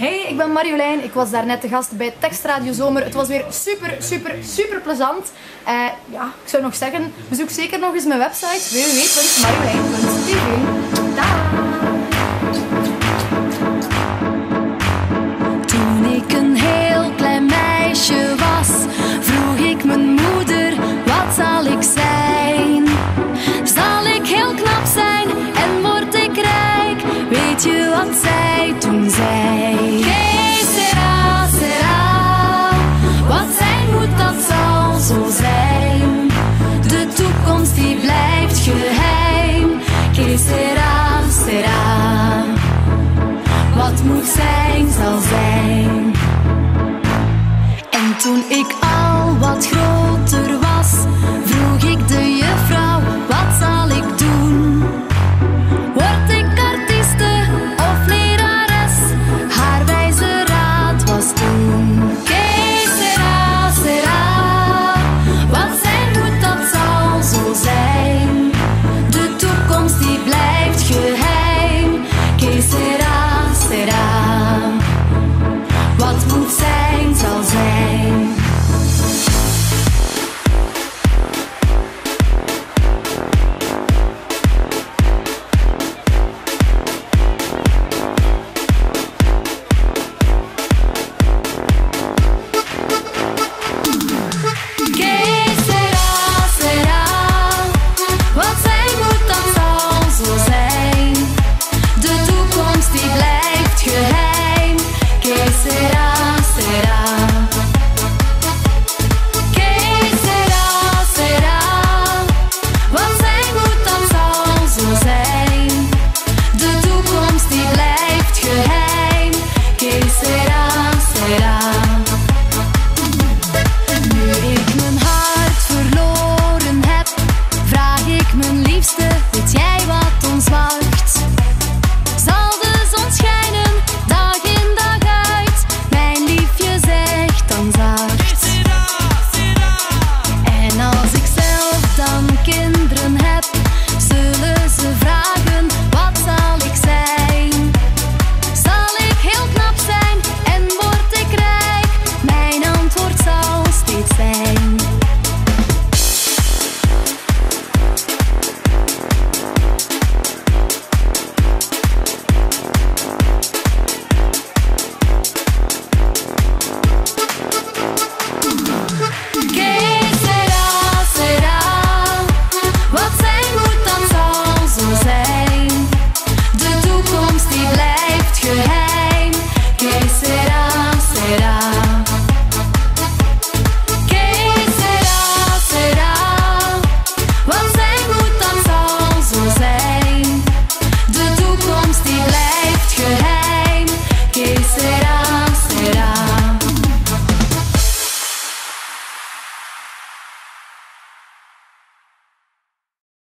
Hey, ik ben Marjolein. Ik was daarnet te gast bij Textradio Zomer. Het was weer super, super, super plezant. Uh, ja, ik zou nog zeggen, bezoek zeker nog eens mijn website www.marjolein.tv. Dag! Zijn zal zijn. En toen ik al wat groter